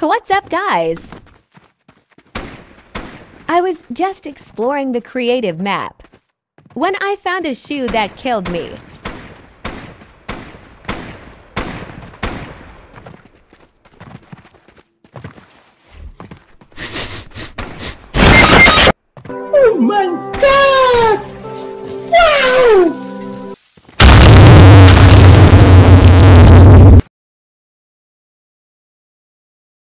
What's up, guys? I was just exploring the creative map when I found a shoe that killed me. Oh my